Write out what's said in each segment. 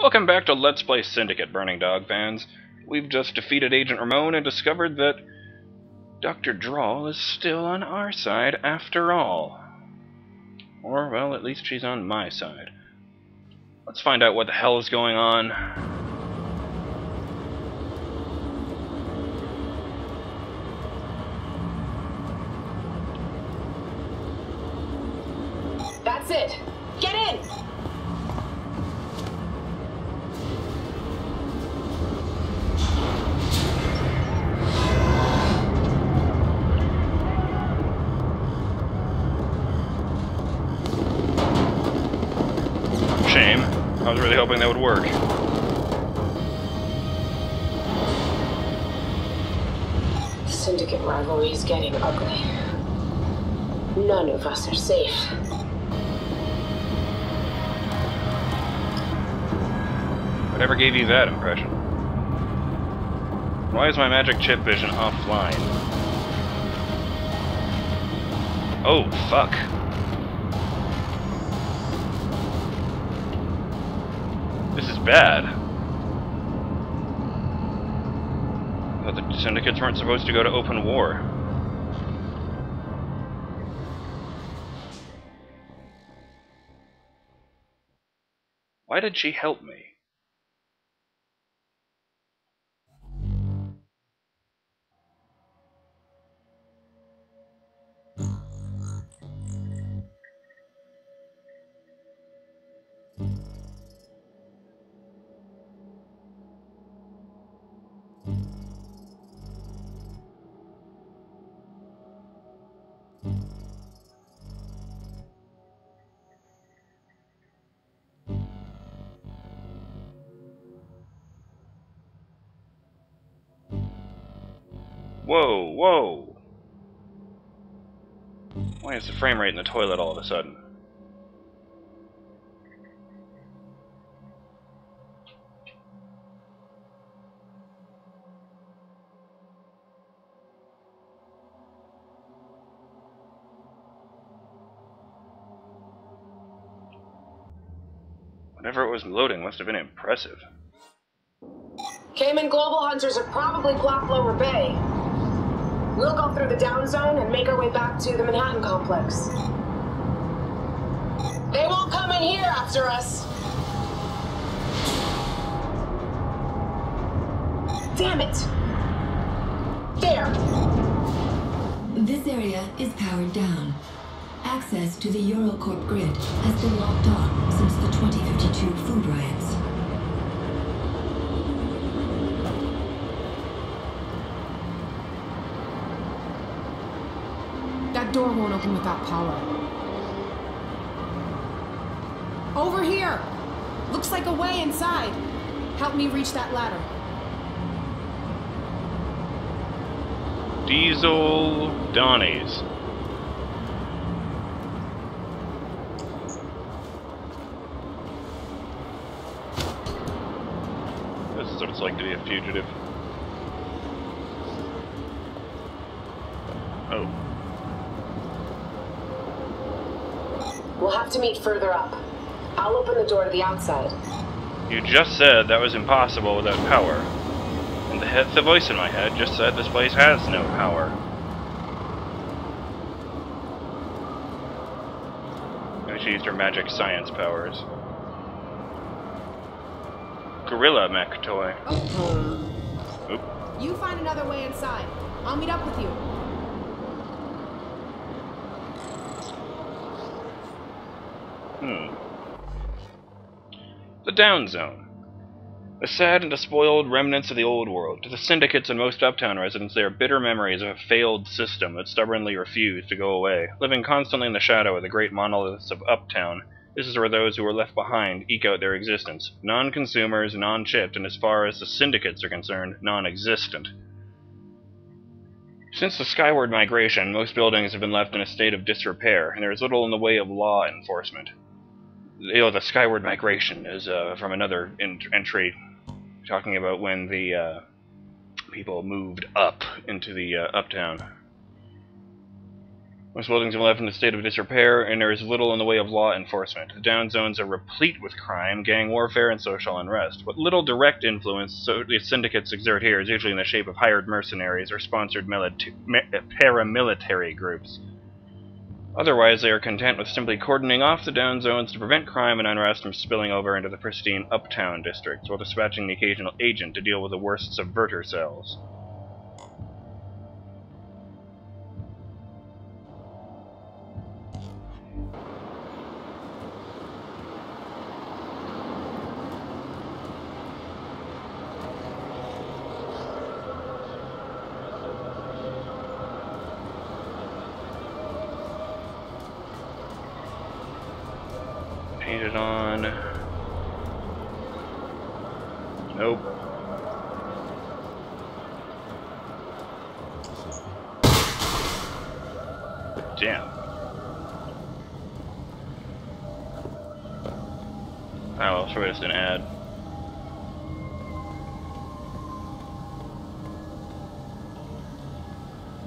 Welcome back to Let's Play Syndicate, Burning Dog fans. We've just defeated Agent Ramon and discovered that Dr. Drawl is still on our side after all. Or, well, at least she's on my side. Let's find out what the hell is going on. I was really hoping that would work. The syndicate rivalry is getting ugly. None of us are safe. Whatever gave you that impression? Why is my magic chip vision offline? Oh, fuck. Bad. Thought the syndicates weren't supposed to go to open war. Why did she help me? Whoa, whoa! Why is the frame rate in the toilet all of a sudden? Whatever it was loading must have been impressive. Cayman Global Hunters have probably blocked Lower Bay. We'll go through the down zone and make our way back to the Manhattan complex. They won't come in here after us. Damn it! There! This area is powered down. Access to the Eurocorp grid has been locked off since the 2052 food riots. That door won't open without power. Over here! Looks like a way inside. Help me reach that ladder. Diesel Donnies. This is what it's like to be a fugitive. Oh. We'll have to meet further up. I'll open the door to the outside. You just said that was impossible without power. And the, he- the voice in my head just said this place has no power. Maybe she used her magic science powers. Gorilla mech toy. Oh. Oop. You find another way inside. I'll meet up with you. Hmm. The Down Zone. The sad and despoiled remnants of the old world. To the syndicates and most uptown residents, they are bitter memories of a failed system that stubbornly refused to go away. Living constantly in the shadow of the great monoliths of uptown, this is where those who were left behind eke out their existence. Non consumers, non chipped, and as far as the syndicates are concerned, non existent. Since the skyward migration, most buildings have been left in a state of disrepair, and there is little in the way of law enforcement you know, the skyward migration is uh, from another ent- entry talking about when the uh, people moved up into the uh, uptown. Most buildings are left in a state of disrepair, and there is little in the way of law enforcement. The down zones are replete with crime, gang warfare, and social unrest. What little direct influence so the syndicates exert here is usually in the shape of hired mercenaries or sponsored milita- paramilitary groups. Otherwise, they are content with simply cordoning off the down zones to prevent crime and unrest from spilling over into the pristine uptown districts, while dispatching the occasional agent to deal with the worst subverter cells. Painted on. Nope. Damn. Oh, well, sure it's an ad.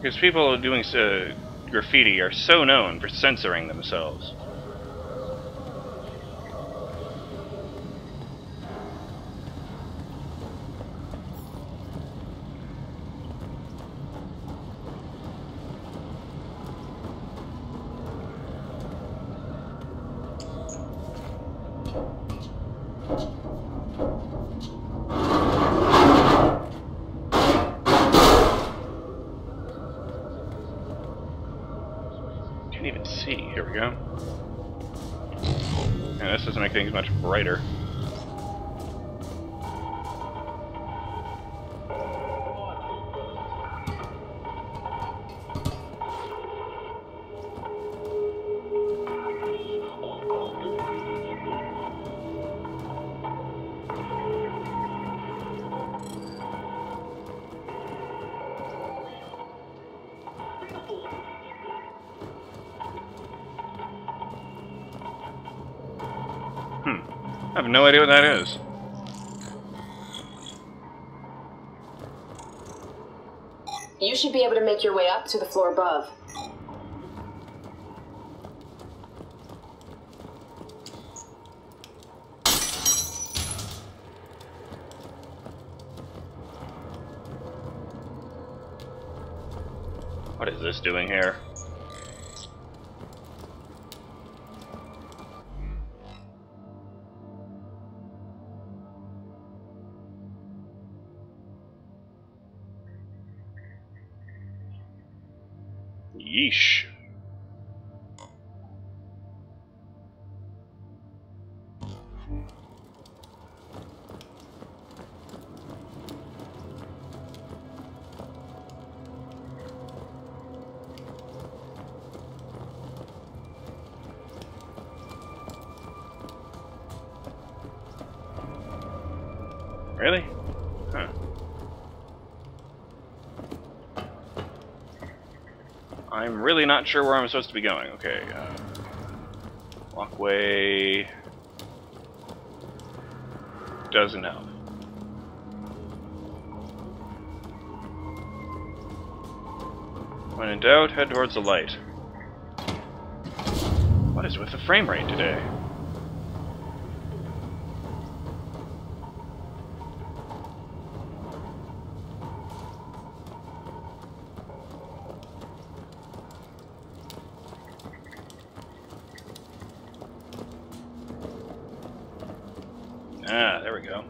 Because people doing uh, graffiti are so known for censoring themselves. Can't even see. Here we go. And this doesn't make things much brighter. Have no idea what that is. You should be able to make your way up to the floor above. What is this doing here? Yeesh. I'm really not sure where I'm supposed to be going. Okay. Uh, walkway doesn't help. When in doubt, head towards the light. What is with the frame rate today? Ah, there we go.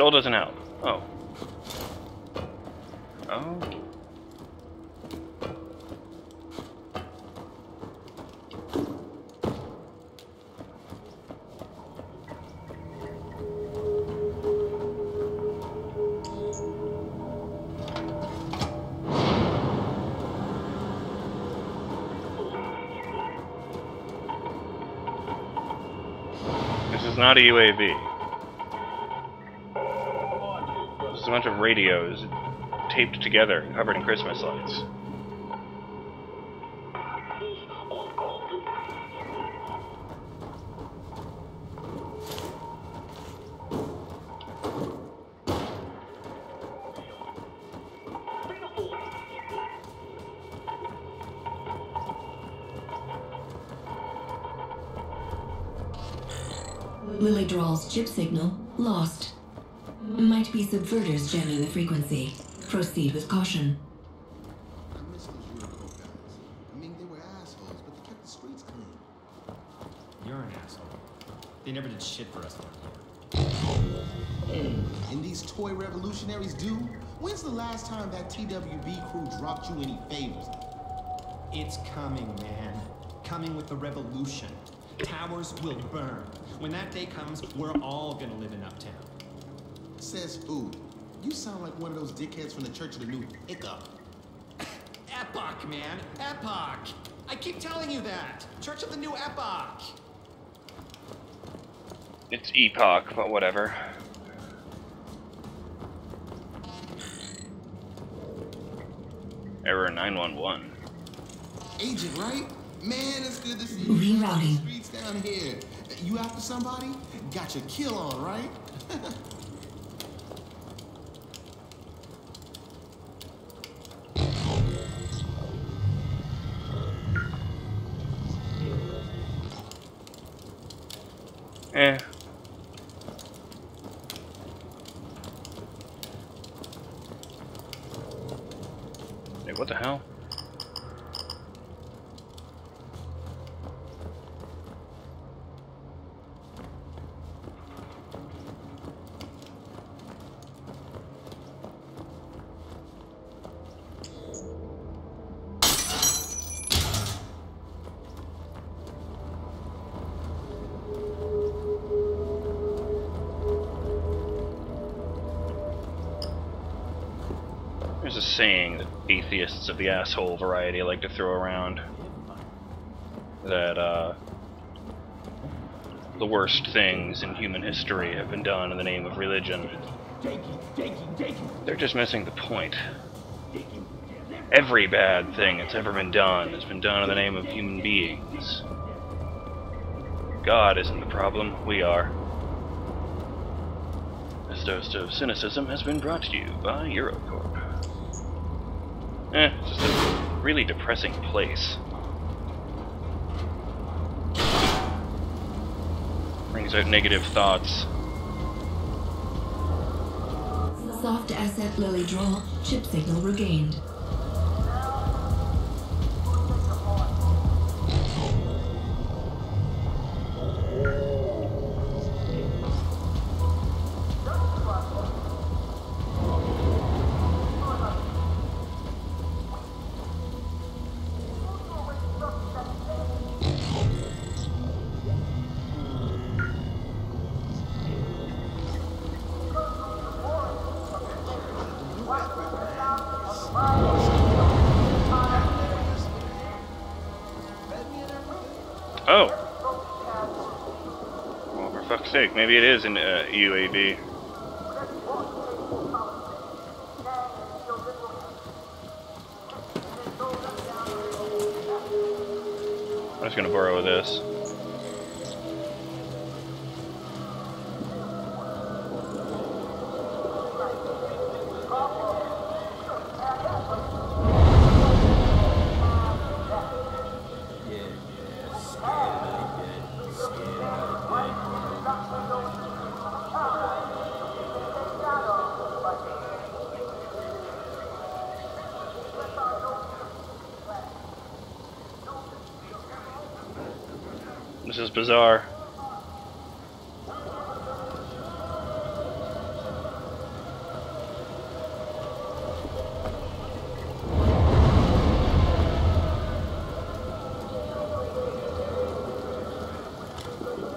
Still doesn't help. Oh. Oh. This is not a UAV. It's a bunch of radios taped together and covered in Christmas lights. Lily Drawl's gypsy subverters jamming the frequency. Proceed with caution. I miss those Eurocorp guys. I mean, they were assholes, but they kept the streets clean. You're an asshole. They never did shit for us. And these toy revolutionaries do? When's the last time that TWB crew dropped you any favors? It's coming, man. Coming with the revolution. Towers will burn. When that day comes, we're all gonna live in Uptown. Says who? You sound like one of those dickheads from the Church of the New Hiccup. Epoch, man. Epoch. I keep telling you that. Church of the New Epoch. It's Epoch, but whatever. Error 911. Agent, right? Man, it's good to see you Rerouting. on the streets down here. You after somebody? Got your kill on, right? a saying that atheists of the asshole variety like to throw around that uh, the worst things in human history have been done in the name of religion. They're just missing the point. Every bad thing that's ever been done has been done in the name of human beings. God isn't the problem, we are. This dose of cynicism has been brought to you by Eurocorp. Eh, it's just a really depressing place. Brings out negative thoughts. Soft asset Lily Drawl, chip signal regained. Maybe it is an uh, UAV. This is bizarre.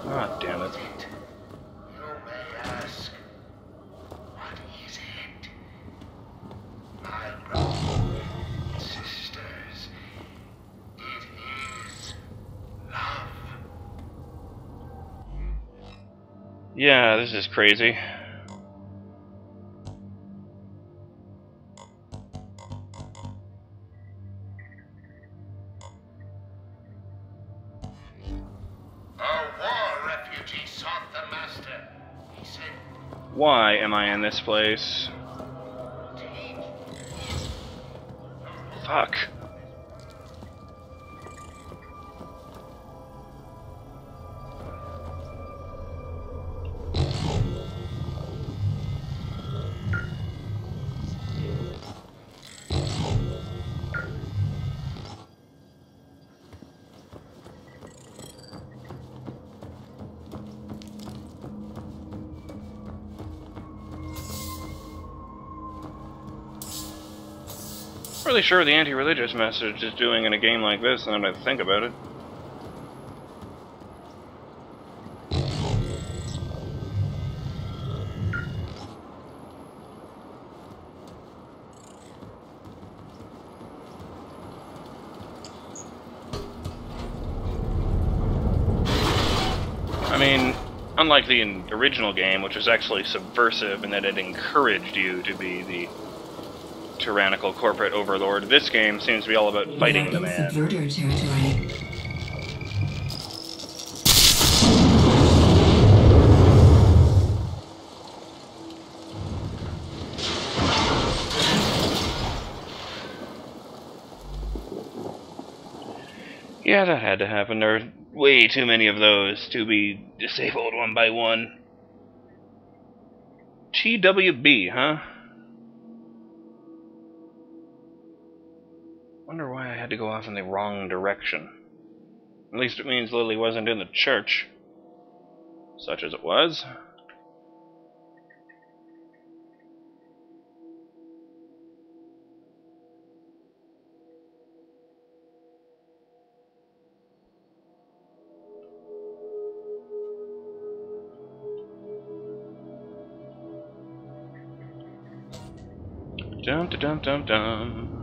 Ah, damn it. You may ask, what is it? My brothers and sisters, it is love. Yeah, this is crazy. A war refugee sought the master. He said, Why am I in this place? Really sure the anti-religious message is doing in a game like this, now that I think about it. I mean, unlike the original game, which was actually subversive in that it encouraged you to be the tyrannical corporate overlord, this game seems to be all about fighting the man. subverter territory. Yeah, that had to happen. There are way too many of those to be disabled one by one. TWB, huh? Wonder why I had to go off in the wrong direction. At least it means Lily wasn't in the church. Such as it was. Dum dum dum dum.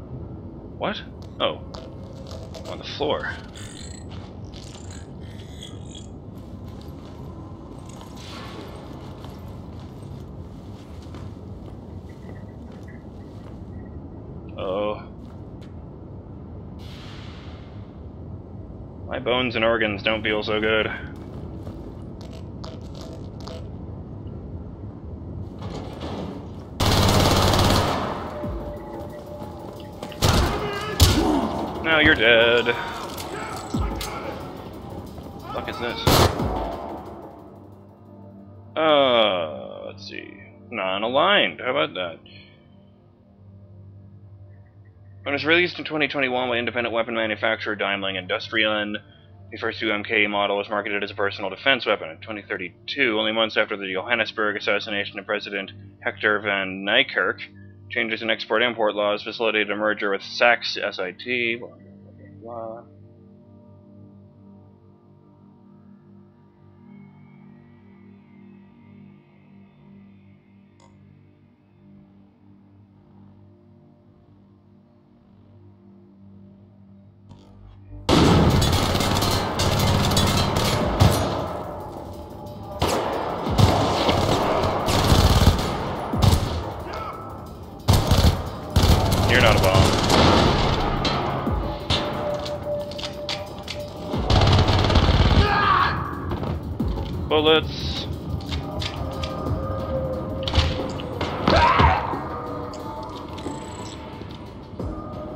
What? Oh. On the floor. Oh. My bones and organs don't feel so good. You're dead. Fuck is this? Uh, let's see. Non-aligned. How about that? When it was released in 2021 by independent weapon manufacturer Daimler Industrial, the first UMK model was marketed as a personal defense weapon. In 2032, only months after the Johannesburg assassination of President Hector van Niekerk, changes in export-import laws facilitated a merger with Sachs SIT. Blah,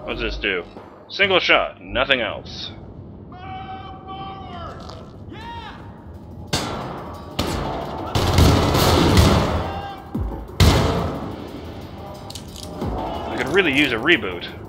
What does this do? Single shot, nothing else. I could really use a reboot.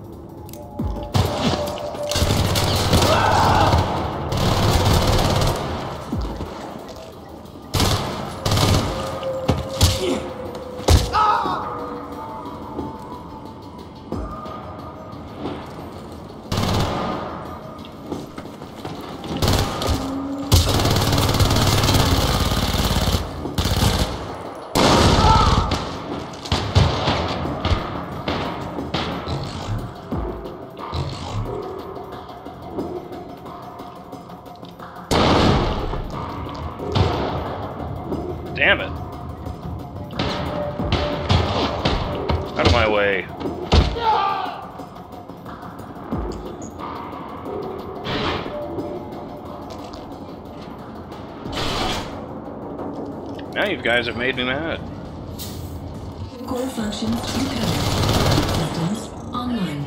Guys have made me mad. Core functions recovered. Systems online.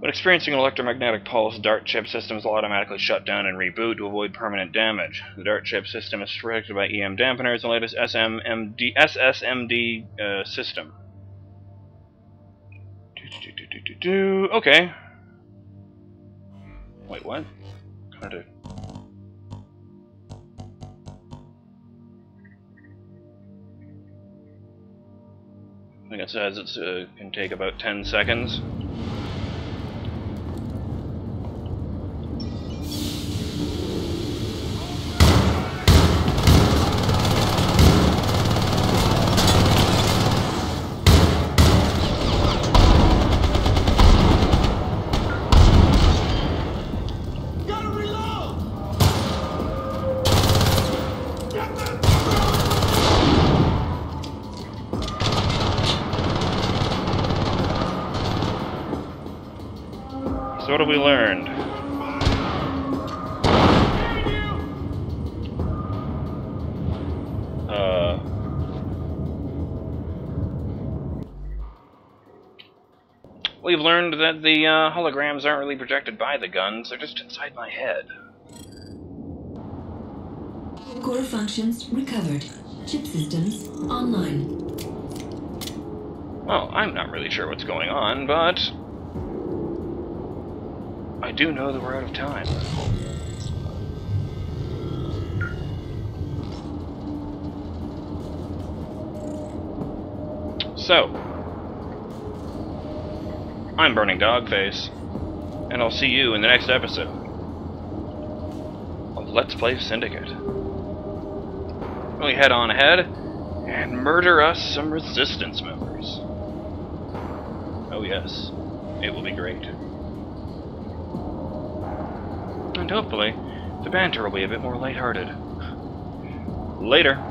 When experiencing an electromagnetic pulse, dart chip systems will automatically shut down and reboot to avoid permanent damage. The dart chip system is protected by EM dampeners and the latest SMMD, SSMD uh, system. Do, do, do. Okay. Wait, what? How to... I think it says it uh, can take about 10 seconds. We learned? Uh... We've learned that the uh, holograms aren't really projected by the guns, they're just inside my head. Core functions recovered. Chip systems online. Well, I'm not really sure what's going on, but... I do know that we're out of time. So... I'm Burning Dogface, and I'll see you in the next episode of Let's Play Syndicate. We head on ahead and murder us some resistance members. Oh yes, it will be great. And hopefully, the banter will be a bit more lighthearted. Later.